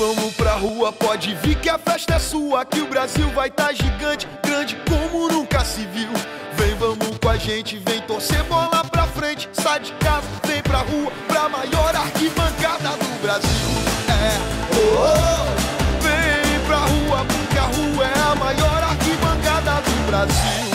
vamos pra rua, pode vir que a festa é sua, que o Brasil vai tá gigante, grande como nunca se viu. Vem, vamos com a gente, vem torcer bola pra frente, sai de casa, vem pra rua, pra maior arquibancada do Brasil. É, oh, oh. vem pra rua, porque a rua é a maior arquibancada do Brasil.